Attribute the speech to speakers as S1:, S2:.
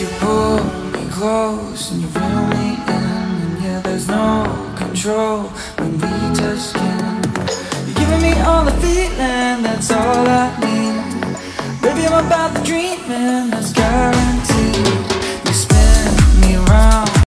S1: You pull me close and you reel me in And yeah, there's no control when we touch skin. You're giving me all the feeling, that's all I need. Baby, I'm about to dream and that's